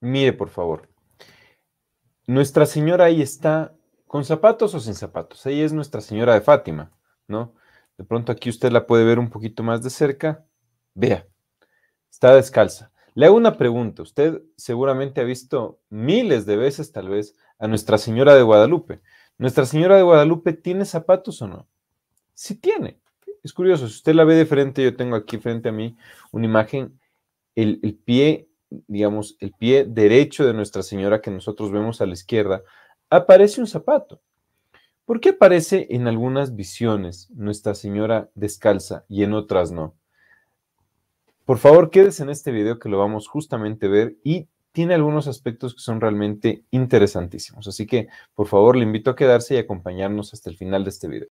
Mire, por favor. Nuestra Señora ahí está con zapatos o sin zapatos. Ahí es Nuestra Señora de Fátima, ¿no? De pronto aquí usted la puede ver un poquito más de cerca. Vea, está descalza. Le hago una pregunta. Usted seguramente ha visto miles de veces, tal vez, a Nuestra Señora de Guadalupe. ¿Nuestra Señora de Guadalupe tiene zapatos o no? Sí tiene. Es curioso, si usted la ve de frente, yo tengo aquí frente a mí una imagen, el, el pie, digamos, el pie derecho de Nuestra Señora que nosotros vemos a la izquierda, aparece un zapato. ¿Por qué aparece en algunas visiones Nuestra Señora descalza y en otras no? Por favor, quédese en este video que lo vamos justamente a ver y tiene algunos aspectos que son realmente interesantísimos. Así que, por favor, le invito a quedarse y acompañarnos hasta el final de este video.